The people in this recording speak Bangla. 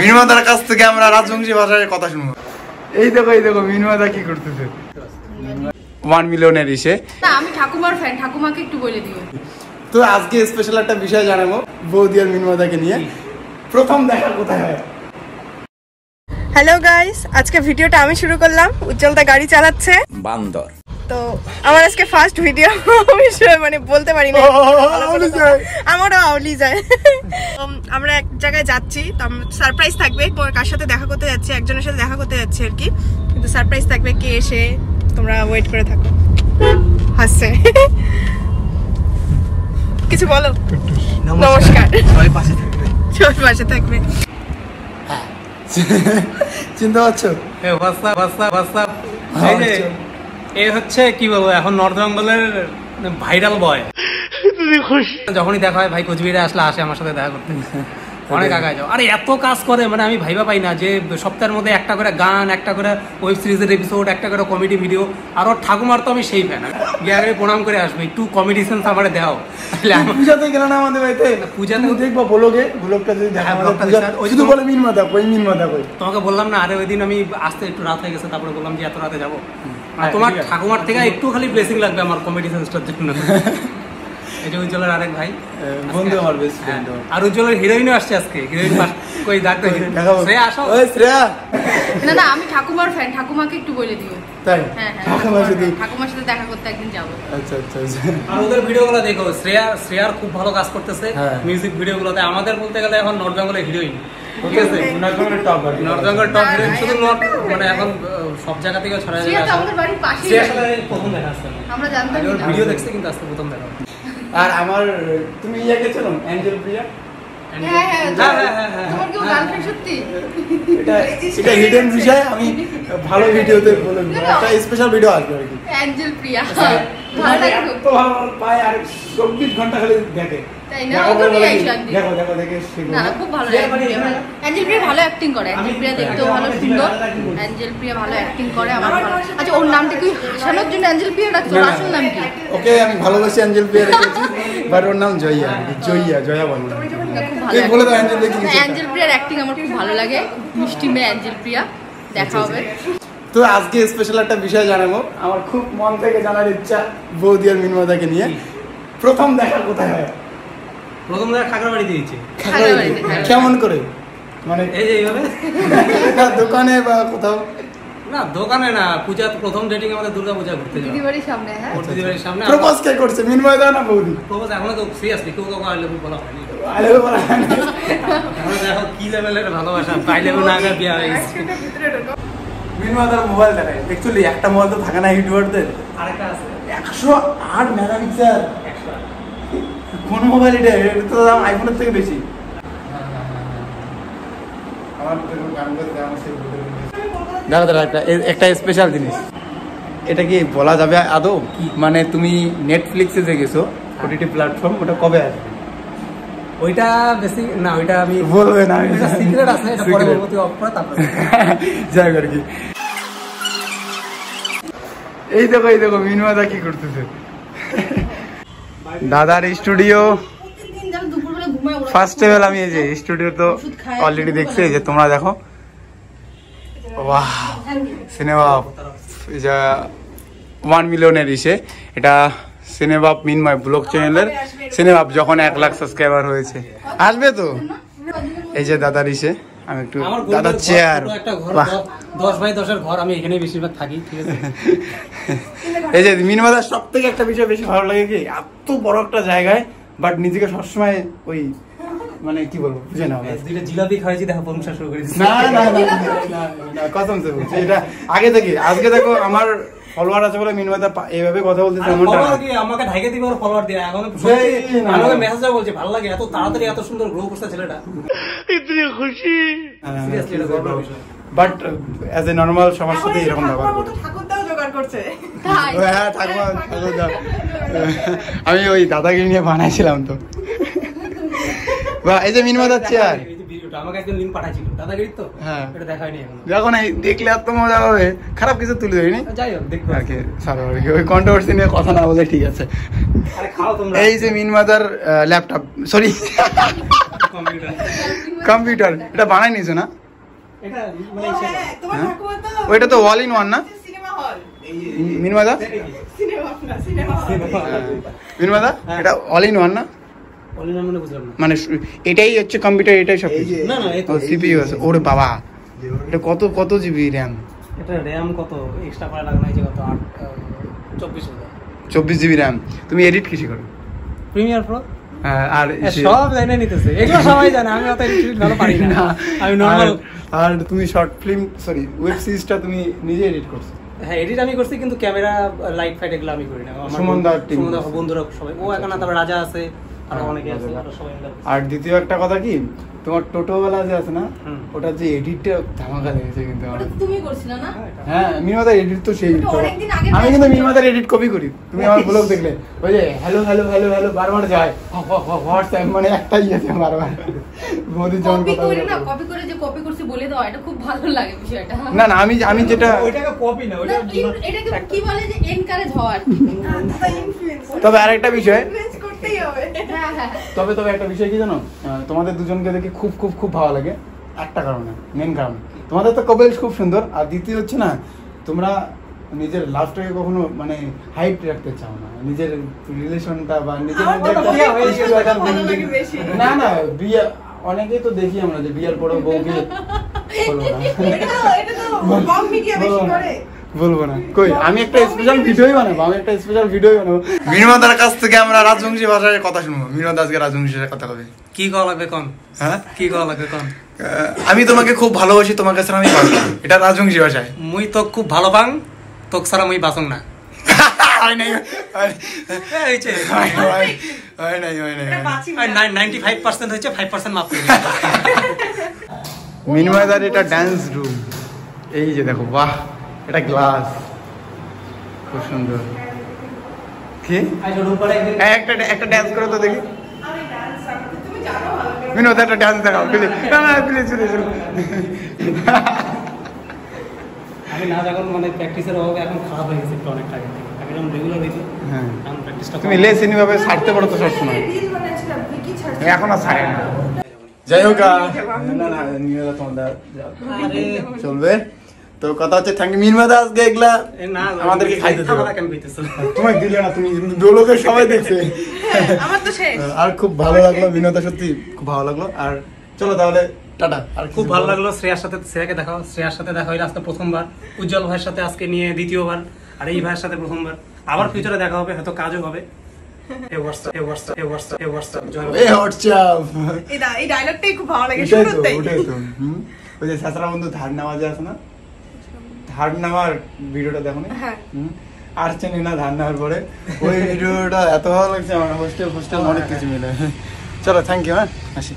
মিনমাদার কাছ থেকে আমরা রাজবংশী ভাষায় কথা শুনব। এই দেখো এই দেখো মিনমাদা কি করতেছে? ওয়ান মিলিয়নের ইসে। না আমি ঠাকুমার ফ্যান ঠাকুমাকে একটু বলে দিও। তো আজকে স্পেশাল একটা বিষয় জানাব বৌদি আর মিনমাদাকে নিয়ে। প্রথম দেখা কোথায় হয়? হ্যালো গাইস আজকে ভিডিওটা আমি শুরু করলাম। উজ্জ্বলতা গাড়ি চালাচ্ছে। বান্দর। তো আমার আজকে ফার্স্ট ভিডিও মানে বলতে পারি না আমারও আউলি যায়। আমরা এক জায়গায় যাচ্ছি তো সারপ্রাইজ থাকবে। কোন- কার সাথে দেখা করতে যাচ্ছি একজনের সাথে দেখা করতে যাচ্ছি আর কি। কিন্তু সারপ্রাইজ থাকবে কে এসে তোমরা ওয়েট করে থাকো। হাসছে। কিছু বলো? নমস্কার। সবাই পাশে থাকবে। সবার পাশে থাকবে চিনতে পারছ এ হোয়াটসঅ্যাপ হোয়াটসঅ্যাপ এ হচ্ছে কি বলব এখন নর্থ বেঙ্গলের ভাইরাল বয় যখনই দেখা হয় ভাই কোচবিহারে আসলে আসে আমার সাথে দেখা করতে। অনেক আগায় যাও। আরে এত কাজ করে মানে আমি ভাইবা পাই না যে সপ্তাহের মধ্যে একটা করে গান একটা করে ওয়েব সিরিজের এপিসোড একটা করে কমেডি ভিডিও আর ওর ঠাকুমার তো আমি সেই ফ্যান গিয়ে আগে প্রণাম করে আসবে একটু কমেডি সেন্স আমার দাও। পূজাতে গেল না আমাদের বাড়িতে? পূজাতে- দেখব ব্লগে ব্লগটা যদি দেখা হ্যাঁ, ওই তো- বলে মিনমাদা কই মিনমাদা কই তোমাকে বললাম না আরে ওই দিন আমি আসতে একটু রাত হয়ে গেছে তারপরে বললাম যে এত রাতে যাব। আর হ্যাঁ, তোমার ঠাকুমার থেকে একটু খালি ব্লেসিং লাগবে আমার কমেডি সেন্সটার জন্য। যে উজ্জ্বলের আরেক ভাই। বন্ধু আমার বেস্ট হ্যাঁ, ফ্রেন্ড আর উজ্জ্বলের হিরোইনও আসছে আজকে। হিরোইন কই শ্রেয়া আসো। ওই শ্রেয়া। না না আমি ঠাকুমার ফ্যান ঠাকুমাকে একটু বলে দিও। তাই? হ্যাঁ হ্যাঁ ঠাকুমার সাথে দেখা করতে একদিন যাব। আচ্ছা আচ্ছা আচ্ছা। আর ওদের ভিডিওগুলো দেখো শ্রেয়া শ্রেয়ার খুব ভালো কাজ করতেছে। মিউজিক ভিডিওগুলোতে। আমাদের বলতে গেলে এখন নর্থ বেঙ্গলের হিরোইন ঠিক আছে। নর্থ বেঙ্গল টপ হিরোইন শুধু নর্থ মানে এখন সব জায়গা থেকে ছড়া শ্রেয়া আমাদের বাড়ির পাশেই শ্রেয়ার সাথে প্রথম দেখা আসছে আমরা জানতাম ভিডিও দেখছে কিন্তু আজকে প্রথম দেখা। আর আমার তুমি ইয়াকে না? অ্যাঞ্জেল প্রিয়া। তোমার কেউ গার্লফ্রেন্ড সত্যি? এটা এটা হিডেন বিষয় আমি ভালো ভিডিওতে বলব একটা স্পেশাল ভিডিও আসবে আর কি। অ্যাঞ্জেল প্রিয়া ভালো লাগে খুব। তো ভালো পায় আর চব্বিশ ঘণ্টা খালি দেখে। দেখো, ওকে বলে, নিয়ে আইসো একদিন। দেখো দেখো দেখে না না খুব ভালো অ্যাঞ্জেল প্রিয়া ভালো- ভালো অ্যাক্টিং করে। অ্যাঞ্জেল প্রিয়া দেখতেও ভালো সুন্দর। অ্যাঞ্জেল প্রিয়া ভালো অ্যাক্টিং করে আমার আচ্ছা ওর নামটা কি? হাসানোর জন্য অ্যাঞ্জেল প্রিয়া ডাকতো আসল নাম কি? ওকে আমি ভালোবাসি অ্যাঞ্জেল প্রিয়া রেখেছি বাট ওর নাম জয়া। জয়া জয়া বলো। খুব ভালো অ্যাঞ্জেল প্রিয়ার অ্যাক্টিং আমার খুব ভালো লাগে। মিষ্টি মেয়ে অ্যাঞ্জেল প্রিয়া দেখা হবে। তো আজকে স্পেশাল একটা বিষয় জানাব। আমার খুব মন থেকে জানার ইচ্ছা বৌদি আর মিনমাদাকে নিয়ে। প্রথম দেখা কোথায় হয়? প্রথম দেখা খাগড়াবাড়ি দিয়েছে। খাগড়াবাড়ি। কেমন করে? মানে এই যে এইভাবে? দোকানে বা কোথাও? না দোকানে না পূজা প্রথম ডেটিং আমাদের দুর্গা পূজা ঘুরতে যাওয়া। দিদি বাড়ির সামনে হ্যাঁ। ওর দিদি বাড়ির সামনে প্রপোজ কে করছে মিনময়দা না বৌদি? প্রপোজ এখনও তো সিরিয়াসলি কেউ কাউকে আই লাভ বলা হয়নি। বলা হয় না। এখন দেখো কি লেভেলের ভালোবাসা লাভ না বিয়া হয়ে গেছে। মোবাইল দেখায়। অ্যাকচুয়ালি একটা মোবাইল তো থাকে না ইউটিউবারদের। আরেকটা আছে। একশো আট মেগাপিক্সেল। কোন মোবাইল এটা? এটা তো দাম আইফোনের থেকে বেশি। দাঁড়া দাঁড়া একটা একটা স্পেশাল জিনিস। এটা কি বলা যাবে আদৌ? মানে তুমি নেটফ্লিক্সে যে গেছো ওটিটি প্ল্যাটফর্ম ওটা কবে আসবে? ওইটা বেশি না ওইটা আমি বলবে না। সিক্রেট আছে এটা অফ করে তারপরে যাই হোক আর কি। এই দেখো এই দেখো মিনমাদা কি করতেছে। দাদার স্টুডিও ফার্স্ট লেভেল আমি এই যে স্টুডিও তো অলরেডি দেখছি যে তোমরা দেখো। বাহ সিনেমা যা ওয়ান মিলিয়নের ইসে। এটা সিনেমা মিনময় ব্লগ চ্যানেলের সিনেমা যখন এক লাখ সাবস্ক্রাইবার হয়েছে। আসবে তো? এই যে দাদার ইসে আমি একটু দাদার চেয়ার দশ- বাই দশের ঘর আমি এখানে বেশিরভাগ থাকি ঠিক আছে? এই যে মিনমাদার সব থেকে একটা বিষয় বেশি ভালো লাগে কি এত বড় একটা জায়গায় বাট নিজেকে সবসময় ওই মানে কি বলব বুঝে নাও। দুইটা জিলাপি খাইছি দেখা শুরু করে না না না না, না, না, কসম সে এটা আগে থেকে আজকে দেখো আমার ফলোয়ার আছে বলে মিনমাদা পা- এইভাবে কথা বলতে আর এমনটা আমাকে ঢাকে দিবে ওর ফলোয়ার দিয়ে। এখন। আমাকে মেসেজ বলছে ভালো লাগে এত তাড়াতাড়ি এত সুন্দর গ্রো করছে ছেলেটা। এটা গর্বের বিষয়। বাট অ্যাজ এ নর্মাল সবার সাথে এরকম ব্যবহার করি। ঠাকুরদাও জোগাড় করছে। হ্যাঁ ঠাকুমা ঠাকুরদা। আমি ওই দাদাগিরি নিয়ে বানাইছিলাম তো। বা এই যে মিনমাদার চেয়ার আমাকে একজন লিঙ্ক পাঠাইছিল। দাদাগিরি তো? হ্যাঁ। এটা দেখায়নি এখনও। দেখো না এই দেখলে এত মজা হবে খারাপ কিছু তুলে ধরিনি? যাই হোক দেখব। আর কি আর কি ওই কন্ট্রোভার্সি নিয়ে কথা না বলে ঠিক আছে। আরে খাও তোমরা। এই যে মিনমাদার ল্যাপটপ সরি কম্পিউটার কম্পিউটার এটা বানাই নিয়েছো না? এটা মানে হ্যাঁ, তোমার হ্যাঁ? তো ওইটা তো অল ইন ওয়ান না? সিনেমা হল মিনমাদা সিনেমা সিনেমা মিনমাদা। এটা অল ইন ওয়ান না? মানে মানে এটাই হচ্ছে কম্পিউটার এটাই সব কিছু। না না সিপিইউ আছে। ওরে বাবা এটা কত কত জিবি র্যাম এটা র্যাম কত? এক্সট্রা করে লাগানো হয়েছে কত? আট চব্বিশ চব্বিশ জিবি র্যাম তুমি এডিট কিসে করো? প্রিমিয়ার প্রো আর সব জানে নিতেছে। এগুলো সবাই জানে আমি অত edit ভালো পারি না। না, আমি নর্মাল আর- আর তুমি শর্ট ফিল্ম সরি ওয়েব সিরিজটা তুমি নিজে এডিট করছ? হ্যাঁ এডিট আমি করছি কিন্তু ক্যামেরা লাইট ফাইট এগুলো আমি করি না। আমার সুমনদার team বন্ধুরা সবাই ও এখন তারপর রাজা আছে। আর হ্যাঁ, দ্বিতীয় একটা কথা কি? তোমার টোটোওয়ালা যে আছে না। ওটা যে এডিটটা ধামাকা লেগেছে কিন্তু তুমি করছিলে না? হ্যাঁ মিনিমাদার এডিট তো সেই আমি কিন্তু ছিল। মিনিমাদার এডিট কপি করি। তুমি আমার ব্লগ দেখলে ওই যে হ্যালো হ্যালো হ্যালো হ্যালো বারবার যায়। হোয়াটসঅ্যাপ মানে একটাই আছে বারবার। মোদির যেমন কপি করে না কপি করে যে কপি করছি বলে দাও এটা খুব ভালো লাগে বিষয়টা। না না আমি আমি যেটা ওইটাকে কপি না ওইটা এটাকে কি বলে যে এনকারেজ হওয়া আর কি। দাদা ইনফ্লুয়েন্স তবে আরেকটা বিষয় ইনফ্লুয়েন্স করতেই হবে হ্যাঁ হ্যাঁ তবে তবে একটা বিষয় কি জানো? তোমাদের দুজনকে দেখে খুব খুব খুব ভালো লাগে। একটা কারণে মেন কারণ। তোমাদের তো কবেল খুব সুন্দর আর দ্বিতীয় হচ্ছে না তোমরা নিজের লাভটাকে কখনো মানে হাইট রাখতে চাও না। নিজের রিলেশনটা বা নিজের। না না বিয়ে অনেকেই তো দেখি আমরা যে বিয়ের পরে বউকে না। বলব না। কই আমি একটা স্পেশাল ভিডিওই বানাবো আমি একটা স্পেশাল ভিডিওই বানাবো। মিনমাদার কাছ থেকে আমরা রাজবংশী ভাষায় কথা শুনব। মিনমাদ আজকে রাজবংশী কথা হবে কি করা লাগবে কোন? হ্যাঁ? কি করা লাগবে কোন? আমি তোমাকে খুব ভালোবাসি তোমার কাছে আমি। এটা রাজবংশী ভাষায়। মুই তো খুব ভালো পাং তোক ছাড়া মুই বাসং না। নাই এটা ডান্স রুম এই যে দেখো বাহ। এটা গ্লাস খুব সুন্দর। কি? এই একটা একটা ডান্স করে তো দেখি। আমি ডান্স তুমি জানো ভালো করে। বিনোদ একটা ডান্স দেখাও প্লিজ প্লিজ প্লিজ আমি না যখন মানে প্র্যাকটিসের অভাবে এখন খারাপ হয়ে গেছে আগে আগে যখন রেগুলার হয়েছে হ্যাঁ। তুমি লেসিনি ভাবে ছাড়তে পারো তো সবসময়। এখন আর ছাড়ে না। যাই হোক আহ, না না নিয়ে যাও তোমাদের। আরে। চলবে? তো কথা হচ্ছে থ্যাংক ইউ মিনমাদা আজকে এগুলা এ না আমাদেরকে খাইতে কইতেছো তোমায় দিলে না তুমি দোলকের সবাই দেখছে আমার তো শেষ। আর খুব ভালো লাগল বিনোদা সত্যি খুব ভালো লাগল। আর চলো তাহলে টাটা। আর খুব ভালো লাগল শ্রেয়ার সাথে শ্রেয়াকে দেখা শ্রেয়ার সাথে দেখা হইল আজকে প্রথমবার। উজ্জ্বল ভাইয়ের সাথে আজকে নিয়ে দ্বিতীয়বার। আর এই ভাইয়ের সাথে প্রথমবার। আবার ফিউচারে দেখা হবে হয়তো কাজও হবে। এই ডায়লগটাই খুব ভালো লাগে শুরুতেই। ওই যে সাসরা বন্ধু ধার নেওয়া যে আছে না? ধার নেওয়ার ভিডিওটা দেখো না? হ্যাঁ। আর চেনি না ধার নেওয়ার পরে? ওই ভিডিওটা এত ভালো লাগছে আমার হোস্টেল হোস্টেল অনেক কিছু মিলে। চলো থ্যাংক ইউ হ্যাঁ আসি।